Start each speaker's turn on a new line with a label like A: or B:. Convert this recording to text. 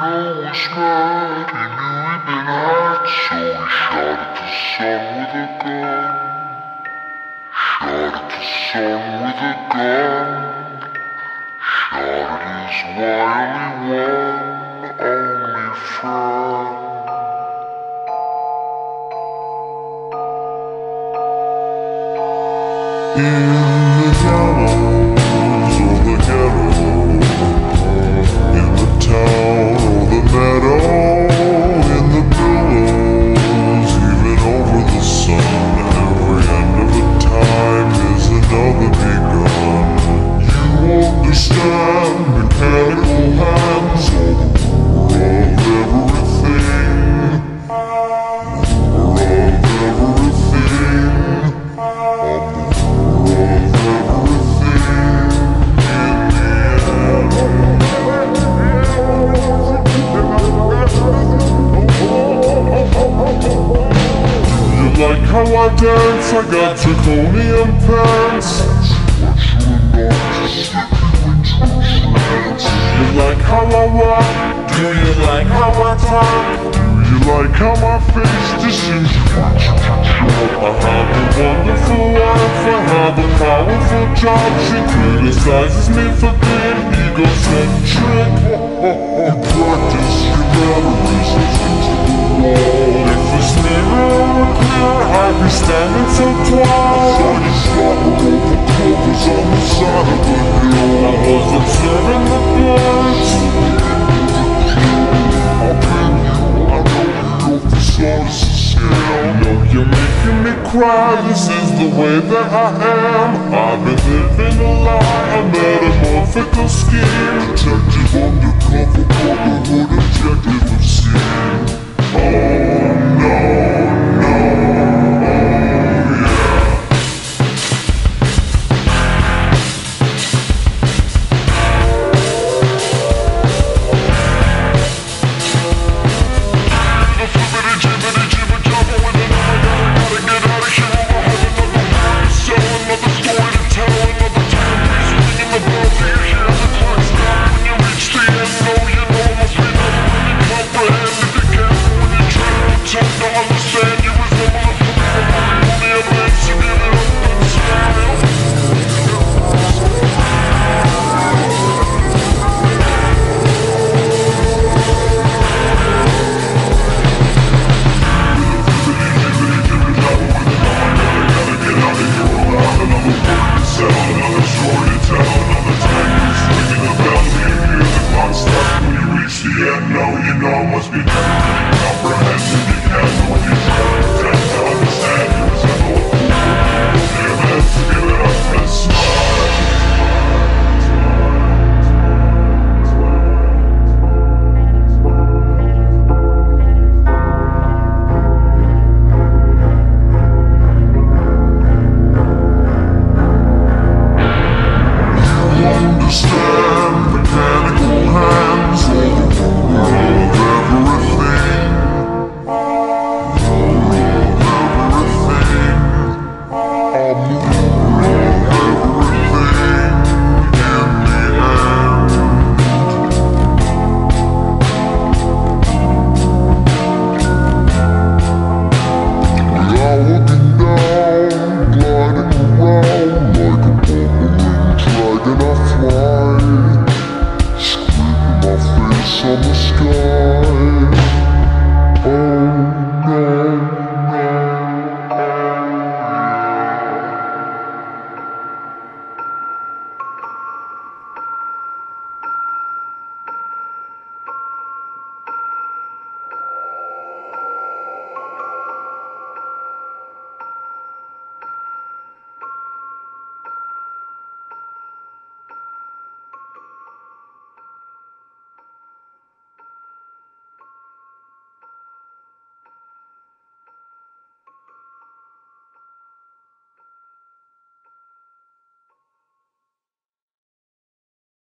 A: know was mad, he knew he'd been had, so he shot at the sun with a gun. Shot at the sun with a gun. Shot at his wily one, like how I dance? I got draconian pants. You like how I walk? Do you like how I talk? Do you like how my face just seems I have a wonderful wife, I have a powerful job She criticizes me for being egocentric You practice your mannerisms into the wall be standing so tall I clovers on the birds know you're making me cry, this is the way that I am I've been living a lie, a metamorphical scheme understand you